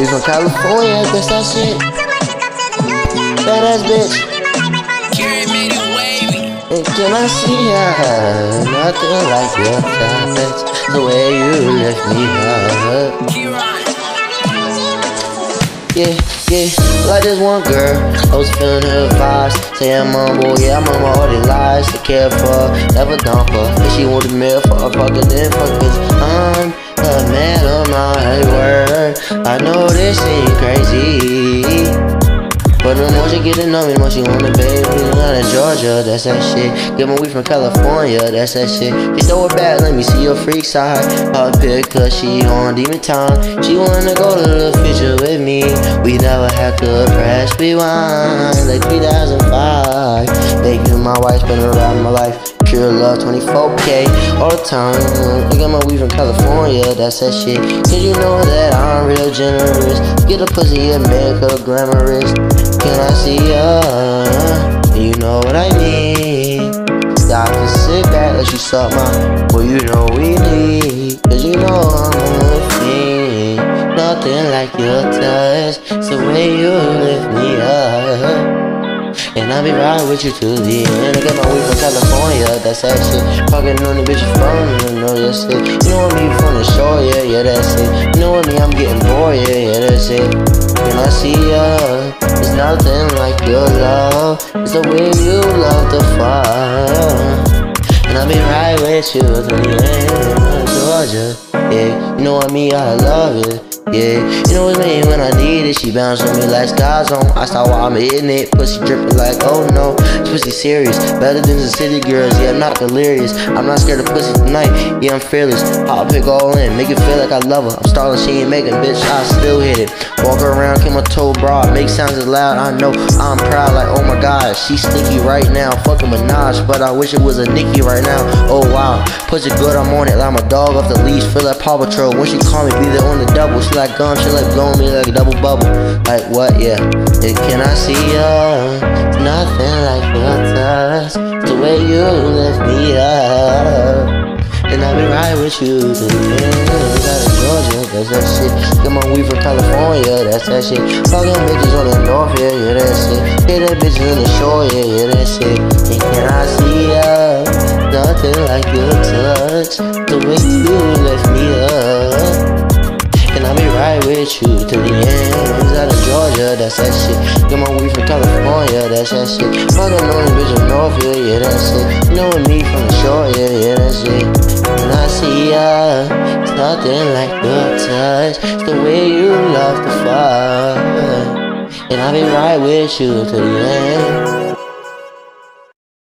we from California, guess that shit. Badass bitch. Can I see her? Nothing like your touch, the way you lift me up. Yeah, yeah, like this one girl, I was feeling her vibes. Say I'm on boy, yeah, I'm on all the lies. To care for, never dump her. And she want the mirror for a fucking then fuck cause I'm But the more she get to know me, the more she want to baby. Out of Georgia, that's that shit. Get my weed from California, that's that shit. She throw it back, let me see your freak side. Hard pick, cause she on demon time. She wanna go to the future with me. We never had to press rewind like 2005. Making my wife spend around my life. Pure love 24k all the time. I got my weed from California, that's that shit. Cause you know that I'm real generous. Get a pussy and make her glamorous. Can I see ya? You know what I mean. Stop and sit back, let you suck my. Well, you know we need. Cause you know I'm a fiend. Nothing like your touch. The way you lift me up. And I'll be riding with you to the end. I got my weed from California, that's that shit. Fucking on the bitch phone, you know that's it. You know me from the shore, yeah, yeah, that's it. You know what me, I'm getting bored, yeah, yeah, that's it. When I see ya, it's nothing like your love. It's the way you love the fire. And I'll be right with you to the end. Georgia, yeah, you know what me, I love it. Yeah, you know it's me when I need it. She bounce on me like sky zone. I start while I'm hitting it. Pussy dripping like, oh no. Pussy serious. Better than the city girls. Yeah, I'm not delirious. I'm not scared of pussy tonight. Yeah, I'm fearless. I'll pick all in. Make it feel like I love her. I'm stalling, she ain't making bitch. I still hit it. Walk around, kill my toe broad. Make sounds as loud. I know I'm proud. Like, oh my god, she's sneaky right now. Fucking Minaj, but I wish it was a Nicki right now. Oh wow. Pussy good, I'm on it. Like my dog off the leash. Feel like Paw Patrol. When she call me, be there on the double. She like gum, she like blowing me like a double bubble. Like what, yeah. And can I see ya? It's nothing like your touch. The way you lift me up. And I'll be right with you. Out of Georgia, that's that shit. Get my weed from California, that's that shit. Fucking bitches on the north, yeah, yeah, that's it. Hit that bitches on the shore, yeah, yeah, that's it. And can I see ya? Nothing like your touch. The way you lift me up. With you to the end. Out of Georgia, that's that shit. Get my weed from California, that's that shit. Fucking on the bitch from North, yeah, that's it. Know me from the shore, yeah, yeah, that's it. When I see ya, it's nothing like your touch. It's the way you love the fire. And I'll be right with you to the end.